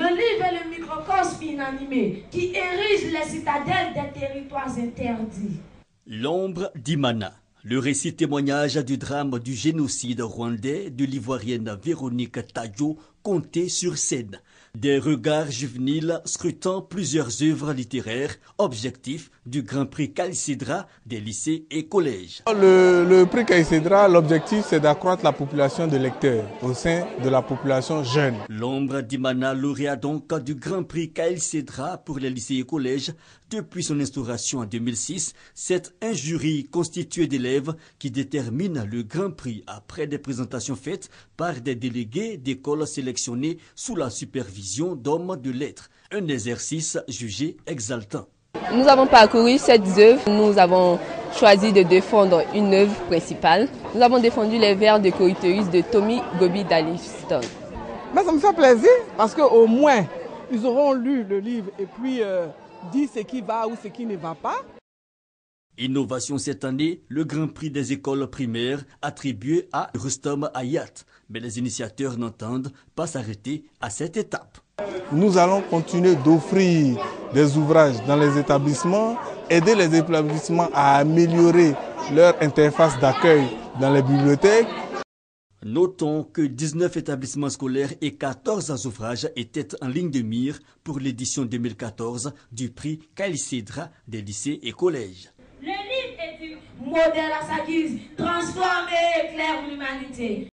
Le livre est le microcosme inanimé qui érige les citadelles des territoires interdits. L'ombre d'Imana. Le récit témoignage du drame du génocide rwandais de l'ivoirienne Véronique Tadjo compté sur scène. Des regards juvéniles scrutant plusieurs œuvres littéraires, objectif du Grand Prix Calicidra des lycées et collèges. Le, le prix Calicidra, l'objectif c'est d'accroître la population de lecteurs au sein de la population jeune. L'ombre d'Imana, lauréat donc du Grand Prix Calicidra pour les lycées et collèges, depuis son instauration en 2006, c'est un jury constitué d'élèves qui détermine le Grand Prix après des présentations faites par des délégués d'écoles sélectionnés sous la supervision d'hommes de lettres. Un exercice jugé exaltant. Nous avons parcouru sept œuvres. Nous avons choisi de défendre une œuvre principale. Nous avons défendu les vers de Corythéus de Tommy Gobi Daliston. Mais ça me fait plaisir parce qu'au moins, ils auront lu le livre et puis euh, dit ce qui va ou ce qui ne va pas. Innovation cette année, le Grand Prix des écoles primaires attribué à Rustom Hayat. Mais les initiateurs n'entendent pas s'arrêter à cette étape. Nous allons continuer d'offrir des ouvrages dans les établissements, aider les établissements à améliorer leur interface d'accueil dans les bibliothèques. Notons que 19 établissements scolaires et 14 ouvrages étaient en ligne de mire pour l'édition 2014 du prix Calicidra des lycées et collèges. Le livre est du modèle à sa guise, transformer éclaire l'humanité.